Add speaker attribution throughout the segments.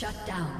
Speaker 1: Shut down.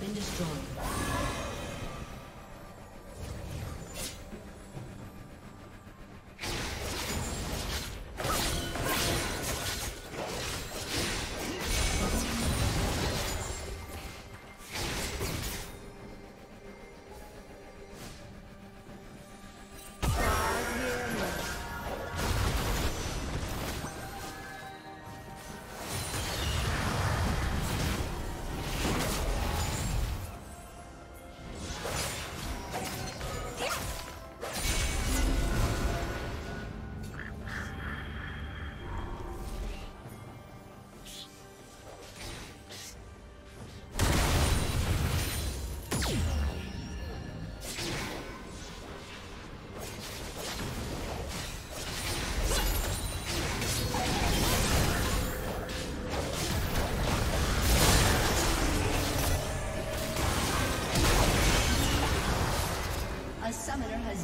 Speaker 1: Been destroyed.